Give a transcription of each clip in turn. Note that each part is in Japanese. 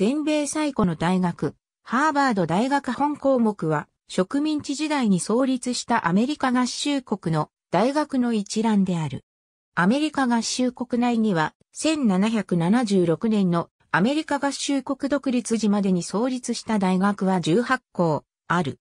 全米最古の大学、ハーバード大学本項目は、植民地時代に創立したアメリカ合衆国の大学の一覧である。アメリカ合衆国内には、1776年のアメリカ合衆国独立時までに創立した大学は18校ある。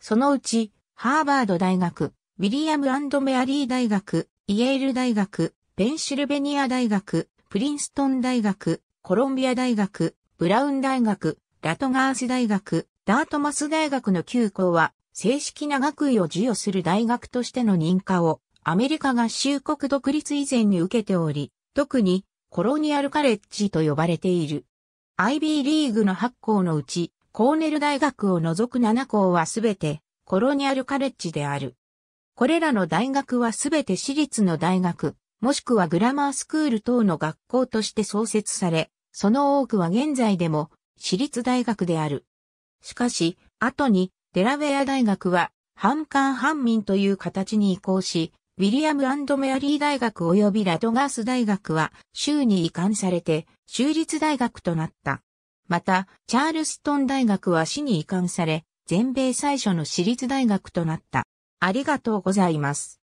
そのうち、ハーバード大学、ウィリアムメアリー大学、イエール大学、ペンシルベニア大学、プリンストン大学、コロンビア大学、ブラウン大学、ラトガース大学、ダートマス大学の9校は、正式な学位を授与する大学としての認可を、アメリカ合衆国独立以前に受けており、特にコロニアルカレッジと呼ばれている。IB リーグの8校のうち、コーネル大学を除く7校はすべてコロニアルカレッジである。これらの大学はすべて私立の大学、もしくはグラマースクール等の学校として創設され、その多くは現在でも私立大学である。しかし、後にデラウェア大学は半官半民という形に移行し、ウィリアムメアリー大学及びラドガース大学は州に移管されて州立大学となった。また、チャールストン大学は市に移管され、全米最初の私立大学となった。ありがとうございます。